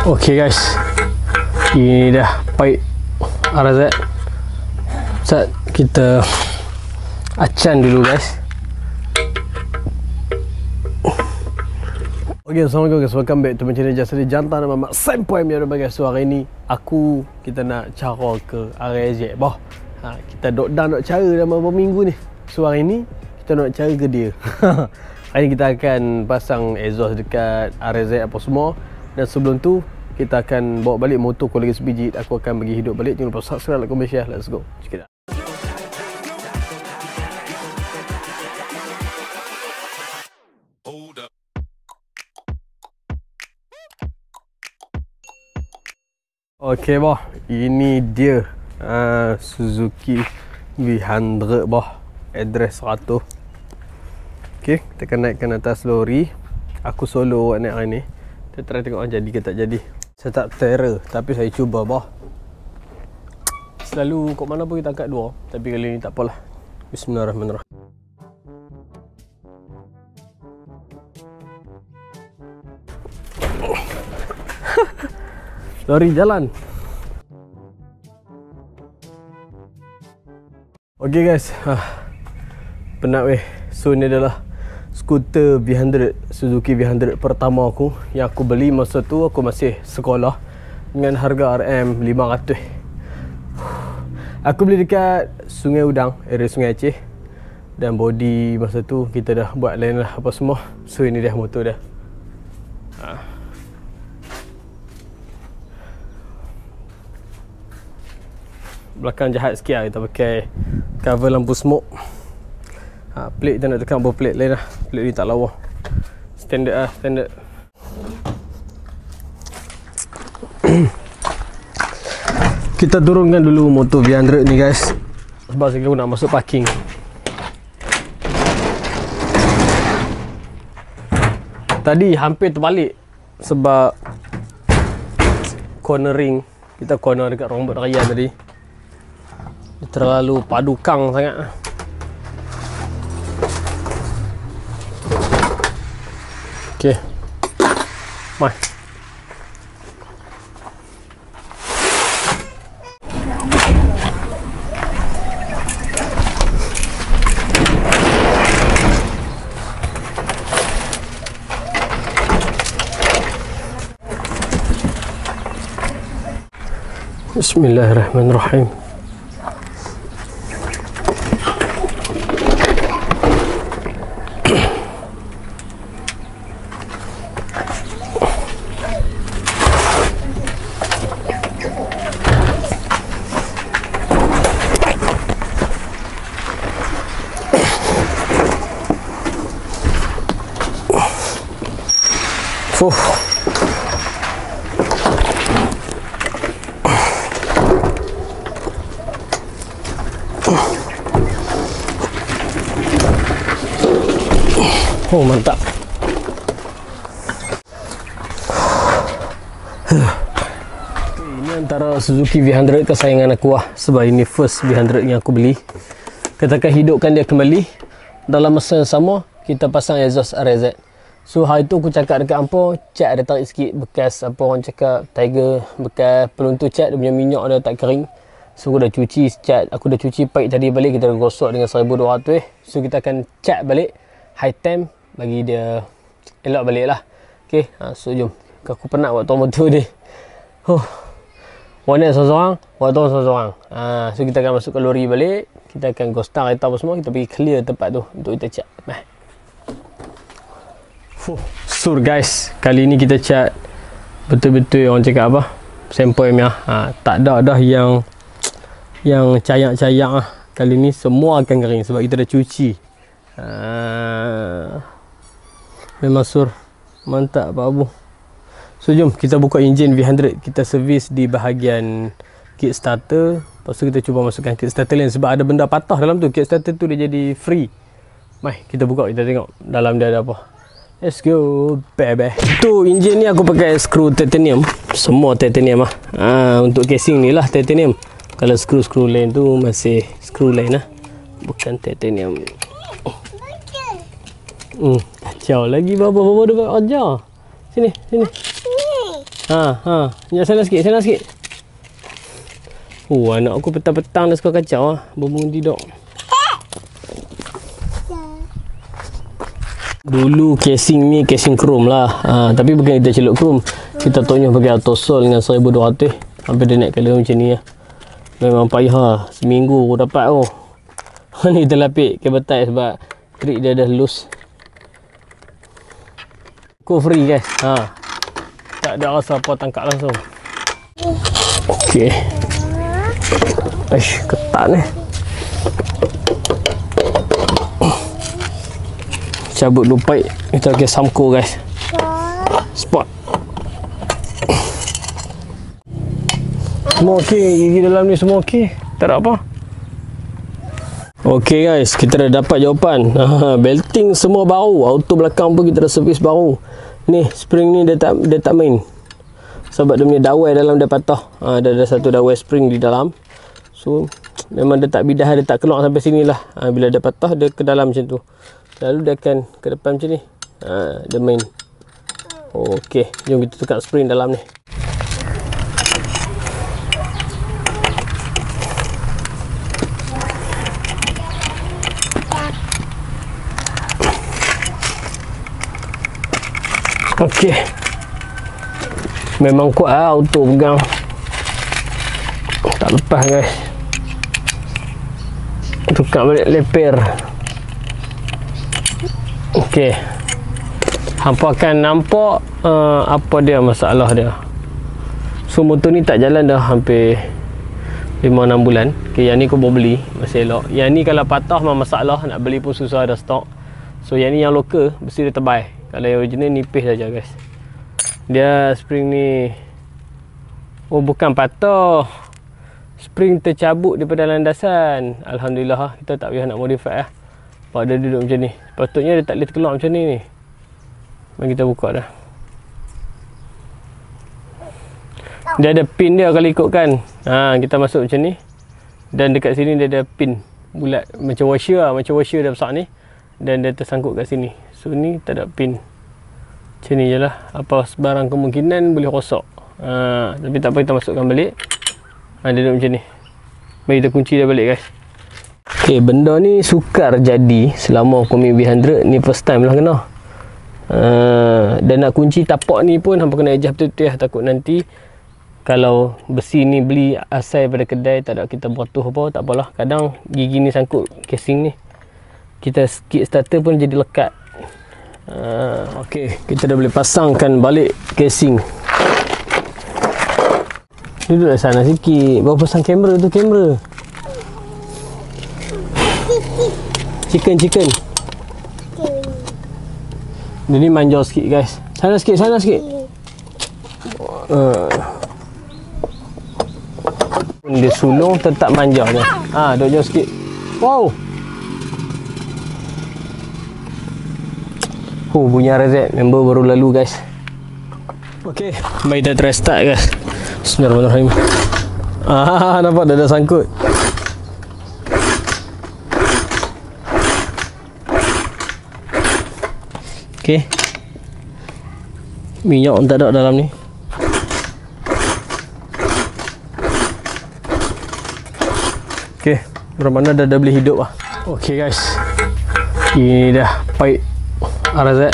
Okay guys Ini dah pipe RZ Ustaz kita Acan dulu guys Okay, Assalamualaikum guys. Welcome back to my channel Just Jantan nama Mak punya rumah guys. So hari ni aku kita nak cara ke RJ boh. Ha, kita dok dah nak cara dah beberapa minggu ni. So hari ni kita nak cara ke dia. hari ni kita akan pasang exhaust dekat RZ apa semua dan sebelum tu kita akan bawa balik motor aku lagi sebiji aku akan bagi hidup balik. Jangan lupa subscribe like komen share. Let's go. Check it out Okey boh, ini dia uh, Suzuki V100 boh, address 100. Okey, kita akan naikkan atas lori. Aku solo buat naik hari ni. Kita try tengok jadi ke tak jadi. Saya tak terror, tapi saya cuba boh. Selalu kok mana pun kita angkat dua, tapi kali ni tak apalah. Bismillahirrahmanirrahim. Lori jalan. Okay guys. Ah. Penat weh. So ni adalah skuter V100 Suzuki V100 pertama aku yang aku beli masa tu aku masih sekolah dengan harga RM500. Aku beli dekat Sungai Udang, area Sungai Aceh. Dan body masa tu kita dah buat lain lah apa semua. So ini dah motor dah. Ah. belakang jahat sikit lah kita pakai cover lampu smoke ha, plate kita nak tekan apa plate lain lah plate ni tak lawa. Standard lah standard. Kita turunkan dulu motor V100 ni guys. Sebab saya nak masuk parking. Tadi hampir terbalik sebab cornering. Kita corner dekat rombot raya tadi. Terlalu padukang sangat Okey. Mai. Bismillahirrahmanirrahim. Fuh. Oh mantap. Ini antara Suzuki V100 kesayangan aku lah sebab ini first V100 yang aku beli. Kita akan hidupkan dia kembali dalam masa yang sama kita pasang exhaust RZ. So hari tu aku cakap dekat Ampo, cat ada tarik sikit bekas apa orang cakap Tiger bekas peluntur cat dia punya minyak dia tak kering. So aku dah cuci cat, aku dah cuci pipe tadi balik kita gosok dengan 1200 eh. So kita akan cat balik high temp bagi dia elok balik lah. Okay, ha, so jom. Aku penat buat tuan motor ni. Huh. Warna seorang-seorang, buat seorang-seorang. Ha, so kita akan masuk ke lori balik. Kita akan down kereta apa semua. Kita pergi clear tempat tu untuk kita cat. Nah. Sur guys, kali ni kita cat betul-betul orang cakap apa? Sampel ni ha, tak ada dah yang yang cayak-cayak ah. Kali ni semua akan kering sebab kita dah cuci. Ha, memang sur mantap Pak Abu. So jom kita buka enjin V100 kita servis di bahagian kick starter. Lepas tu kita cuba masukkan kick starter lain sebab ada benda patah dalam tu. Kick starter tu dia jadi free. Mai kita buka kita tengok dalam dia ada apa. Let's go baby. Tu enjin ni aku pakai skru titanium. Semua titanium ah. Ha, untuk casing ni lah titanium. Kalau skru-skru lain tu masih skru lain lah. Bukan titanium. Hmm, kacau lagi bapa bapa dia buat ajar. Sini, sini. Ha, ha. Ya sana sikit, sana sikit. Oh, anak aku petang-petang dah suka kacau ah. Berbunyi tidur. Dulu casing ni casing chrome lah. Ha, tapi bukan kita celup chrome. Kita tonyo pakai autosol dengan 1200. Hampir dia naik color macam ni lah. Memang payah lah. Seminggu aku dapat oh. ni kita lapik kabel tie sebab trik dia dah loose. Aku free guys. Ha. Tak ada rasa apa tangkap langsung. Okey. Aish, ketat ni. Cabut lupai. Kita pakai samko guys. Spot. Semua okey. Gigi dalam ni semua okey. Tak ada apa. Okey guys, kita dah dapat jawapan. belting semua baru. Auto belakang pun kita dah servis baru. Ni, spring ni dia tak dia tak main. Sebab dia punya dawai dalam dia patah. Ha, ada ada satu dawai spring di dalam. So memang dia tak bidah dia tak keluar sampai sini lah. Ha, bila dia patah dia ke dalam macam tu. Lalu dia akan ke depan macam ni. Ha, dia main. Okey, jom kita tukar spring dalam ni. Okey. Memang kuat lah auto pegang. Tak lepas guys tukar balik leper ok hampa akan nampak uh, apa dia masalah dia. So motor ni tak jalan dah hampir 5-6 bulan. Ok yang ni aku baru beli masih elok. Yang ni kalau patah memang masalah. Nak beli pun susah ada stok. So yang ni yang lokal mesti dia tebal kalau yang original nipis saja guys. Dia spring ni oh bukan patah. Spring tercabut daripada landasan. Alhamdulillah lah, kita tak payah nak modify lah pada duduk macam ni. Sepatutnya dia tak boleh terkeluar macam ni ni. Mari kita buka dah. Dia ada pin dia kalau ikutkan. Ha, kita masuk macam ni. Dan dekat sini dia ada pin. Bulat macam washer lah macam washer dah besar ni. Dan dia tersangkut kat sini. So ni tak ada pin. Macam ni je lah. Apa sebarang kemungkinan boleh rosak. Ha, tapi tak apa kita masukkan balik. Ha, dia duduk macam ni. Mari kita kunci dia balik guys. Okay, benda ni sukar jadi selama aku ambil V100 ni first time lah kena. Uh, dan nak kunci tapak ni pun hampa kena adjust betul-betul ya. Takut nanti kalau besi ni beli asal pada kedai tak ada kita beratur apa tak apalah. Kadang gigi ni sangkut casing ni. Kita skip starter pun jadi lekat. Uh, okay, kita dah boleh pasangkan balik casing. Duduk sana sikit. Bawa pasang kamera tu kamera. Chicken chicken. Dia ni manja sikit guys. Sana sikit, sana sikit. Uh. Dia sulung tetap manja ni. Ha, duduk jauh sikit. Wow. Oh, bunyi RZ member baru lalu guys. Okey, mari kita try start guys. Bismillahirrahmanirrahim. Ah, nampak dah ada sangkut. Okey. Minyak tak ada dalam ni. Okey, bermana dah dah boleh hidup ah. Okey guys. Ini dah pipe RZ.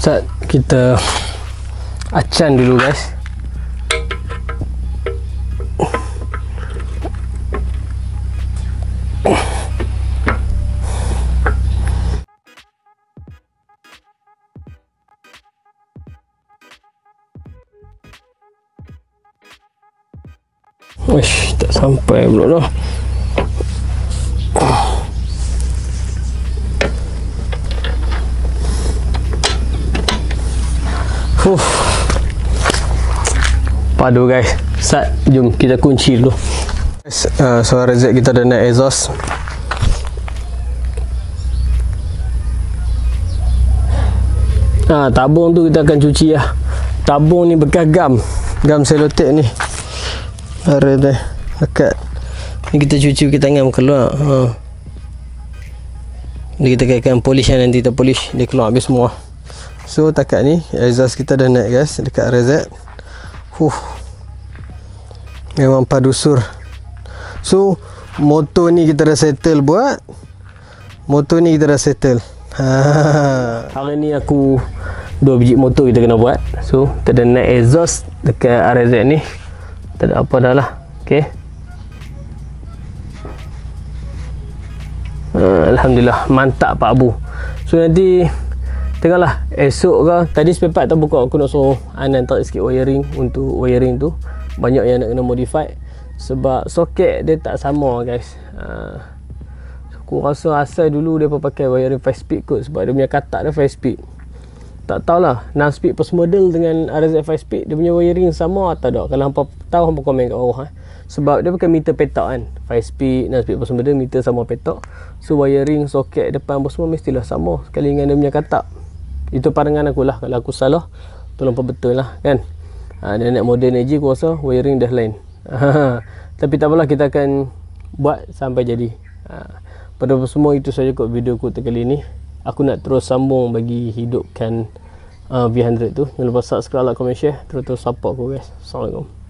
Sat kita acan dulu guys. Wish, tak sampai pula dah. Huh. Padu guys. Sat, jom kita kunci dulu. Uh, suara Z kita dah naik exhaust. Ha, tabung tu kita akan cuci lah. Tabung ni bekas gam. Gam selotip ni ada dah dekat ni kita cuci pakai tangan keluar ha. ni kita kaitkan polish yang nanti kita polish dia keluar habis semua So takat ni exhaust kita dah naik guys dekat RZ. Huh. Memang padu sur. So motor ni kita dah settle buat. Motor ni kita dah settle. Ha. Hari ni aku dua biji motor kita kena buat. So kita dah naik exhaust dekat RZ ni. Tak ada apa dah lah. Okay. Uh, Alhamdulillah mantap Pak Abu. So nanti tengoklah esok ke tadi spare part tak buka aku nak suruh Anan tarik sikit wiring untuk wiring tu. Banyak yang nak kena modify sebab soket dia tak sama guys. Uh, aku rasa asal dulu dia pakai wiring 5 speed kot sebab dia punya katak dia 5 speed. Tak tahulah 6 speed plus model dengan RZ 5 speed. Dia punya wiring sama atau tak. Kalau hampa tahu hampa komen kat bawah. Eh. Sebab dia pakai meter petak kan? 5 speed dan speed benda meter sama petak. So wiring soket depan apa semua mestilah sama sekali dengan dia punya katak. Itu pandangan aku lah. Kalau aku salah tolong betul lah kan? Ha, dia nak modern aja aku rasa wiring dah lain. Tapi tak apalah kita akan buat sampai jadi. Ha, pada semua itu saja kot video aku kali ni aku nak terus sambung bagi hidupkan uh, V100 tu. Jangan lupa subscribe like comment share terus-terus support aku guys. Assalamualaikum